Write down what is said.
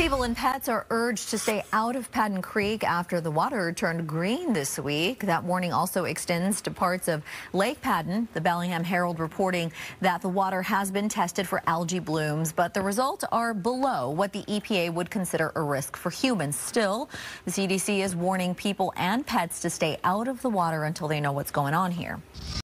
People and pets are urged to stay out of Padden Creek after the water turned green this week. That warning also extends to parts of Lake Padden. The Bellingham Herald reporting that the water has been tested for algae blooms, but the results are below what the EPA would consider a risk for humans. Still, the CDC is warning people and pets to stay out of the water until they know what's going on here.